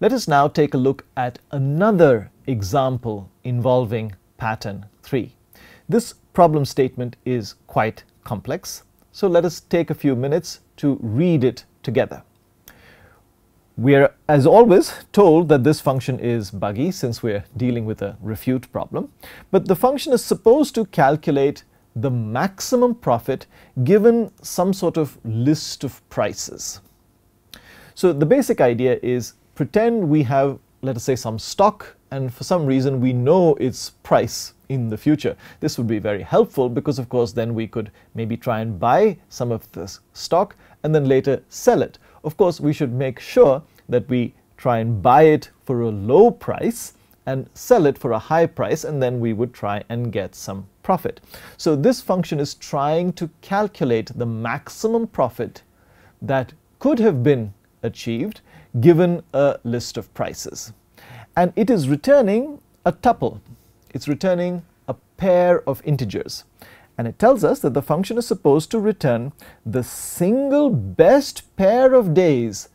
Let us now take a look at another example involving pattern 3. This problem statement is quite complex, so let us take a few minutes to read it together. We are, as always, told that this function is buggy since we're dealing with a refute problem, but the function is supposed to calculate the maximum profit given some sort of list of prices. So the basic idea is pretend we have, let us say, some stock and for some reason we know its price in the future. This would be very helpful because of course then we could maybe try and buy some of this stock and then later sell it. Of course we should make sure that we try and buy it for a low price and sell it for a high price and then we would try and get some profit. So this function is trying to calculate the maximum profit that could have been achieved given a list of prices. And it is returning a tuple. It's returning a pair of integers. And it tells us that the function is supposed to return the single best pair of days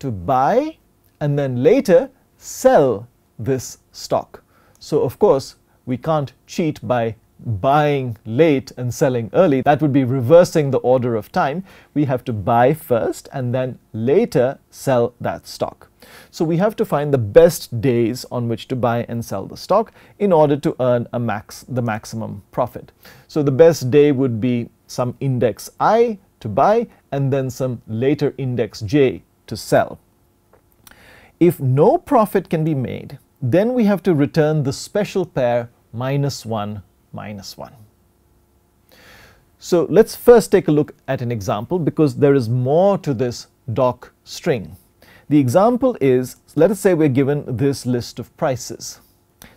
to buy and then later sell this stock. So of course, we can't cheat by buying late and selling early. That would be reversing the order of time. We have to buy first and then later sell that stock. So we have to find the best days on which to buy and sell the stock in order to earn a max, the maximum profit. So the best day would be some index i to buy and then some later index j to sell. If no profit can be made, then we have to return the special pair minus 1 minus 1. So let's first take a look at an example because there is more to this doc string. The example is, let us say we're given this list of prices.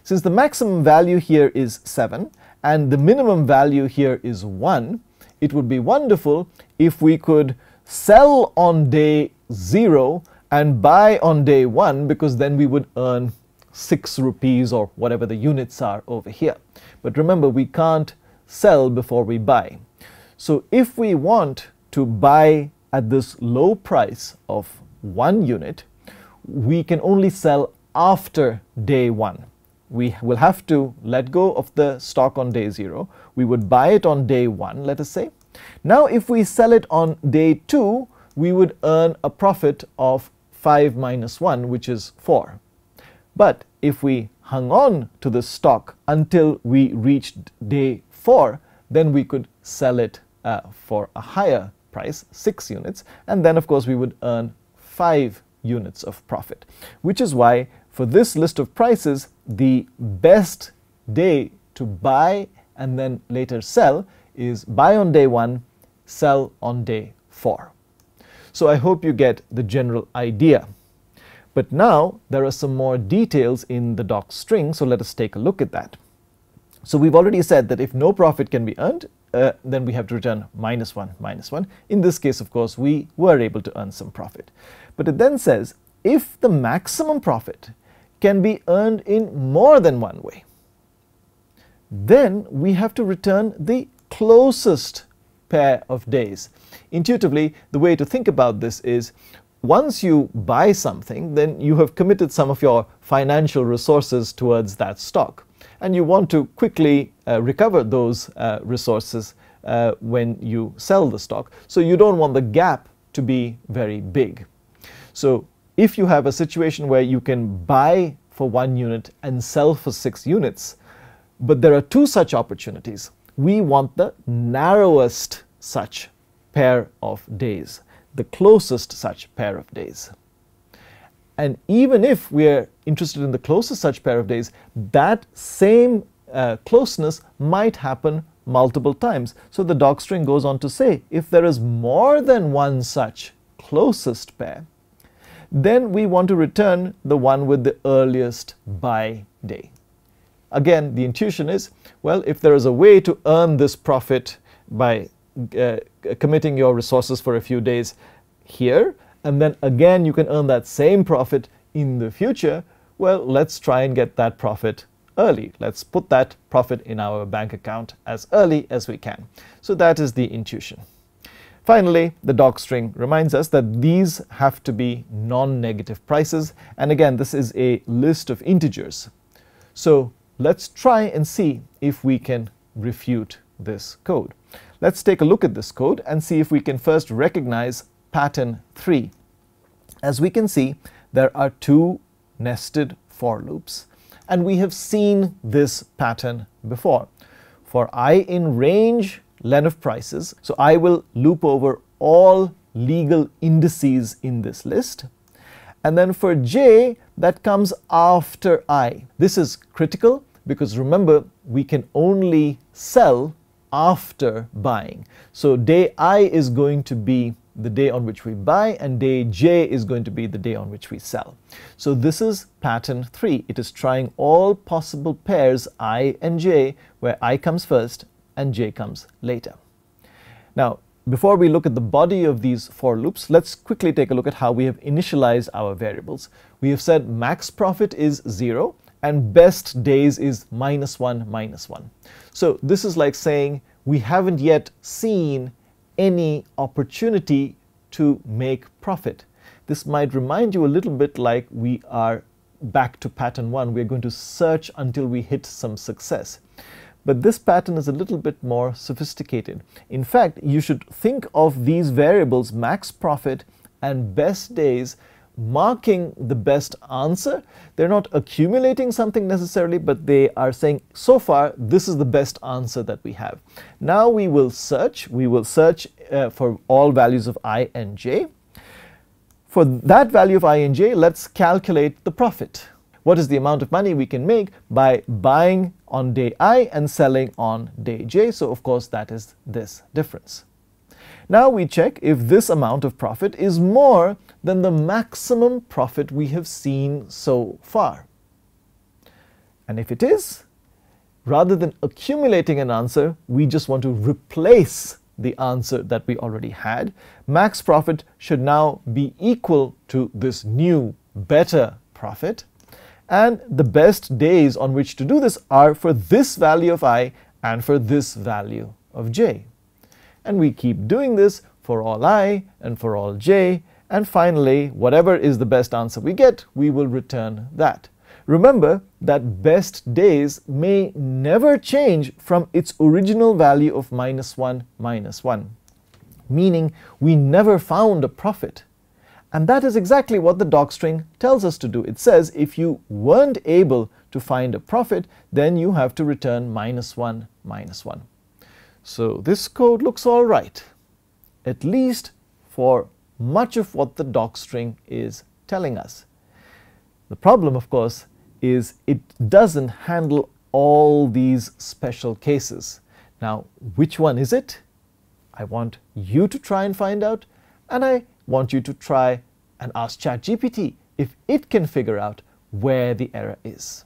Since the maximum value here is 7 and the minimum value here is 1, it would be wonderful if we could sell on day 0 and buy on day 1 because then we would earn 6 rupees or whatever the units are over here. But remember, we can't sell before we buy. So if we want to buy at this low price of 1 unit, we can only sell after day 1. We will have to let go of the stock on day 0. We would buy it on day 1, let us say. Now if we sell it on day 2, we would earn a profit of 5 minus 1, which is 4. But if we hung on to the stock until we reached day 4, then we could sell it uh, for a higher price, 6 units, and then of course we would earn 5 units of profit. Which is why for this list of prices, the best day to buy and then later sell is buy on day 1, sell on day 4. So I hope you get the general idea. But now there are some more details in the doc string, so let us take a look at that. So we've already said that if no profit can be earned, uh, then we have to return minus 1, minus 1. In this case, of course, we were able to earn some profit. But it then says, if the maximum profit can be earned in more than one way, then we have to return the closest pair of days. Intuitively, the way to think about this is once you buy something, then you have committed some of your financial resources towards that stock. And you want to quickly uh, recover those uh, resources uh, when you sell the stock. So you don't want the gap to be very big. So if you have a situation where you can buy for one unit and sell for six units, but there are two such opportunities, we want the narrowest such pair of days the closest such pair of days. And even if we're interested in the closest such pair of days, that same uh, closeness might happen multiple times. So the docstring goes on to say, if there is more than one such closest pair, then we want to return the one with the earliest buy day. Again, the intuition is, well, if there is a way to earn this profit by uh, committing your resources for a few days here, and then again you can earn that same profit in the future, well, let's try and get that profit early. Let's put that profit in our bank account as early as we can. So that is the intuition. Finally, the docstring reminds us that these have to be non-negative prices. And again, this is a list of integers. So let's try and see if we can refute this code. Let's take a look at this code and see if we can first recognize pattern 3. As we can see, there are two nested for loops and we have seen this pattern before. For i in range len of prices, so I will loop over all legal indices in this list. And then for j, that comes after i. This is critical because remember, we can only sell after buying. So day i is going to be the day on which we buy and day j is going to be the day on which we sell. So this is pattern 3. It is trying all possible pairs i and j where i comes first and j comes later. Now before we look at the body of these for loops, let's quickly take a look at how we have initialized our variables. We have said max profit is 0 and best days is minus 1 minus 1. So this is like saying we haven't yet seen any opportunity to make profit. This might remind you a little bit like we are back to pattern 1. We're going to search until we hit some success. But this pattern is a little bit more sophisticated. In fact, you should think of these variables max profit and best days marking the best answer. They're not accumulating something necessarily, but they are saying, so far, this is the best answer that we have. Now we will search. We will search uh, for all values of i and j. For that value of i and j, let's calculate the profit. What is the amount of money we can make by buying on day i and selling on day j? So, of course, that is this difference. Now we check if this amount of profit is more than the maximum profit we have seen so far. And if it is, rather than accumulating an answer, we just want to replace the answer that we already had. Max profit should now be equal to this new, better profit. And the best days on which to do this are for this value of i and for this value of j. And we keep doing this for all i and for all j. And finally, whatever is the best answer we get, we will return that. Remember that best days may never change from its original value of minus 1 minus 1, meaning we never found a profit. And that is exactly what the docstring tells us to do. It says if you weren't able to find a profit, then you have to return minus 1 minus 1. So this code looks all right, at least for much of what the docstring is telling us. The problem, of course, is it doesn't handle all these special cases. Now, which one is it? I want you to try and find out, and I want you to try and ask ChatGPT if it can figure out where the error is.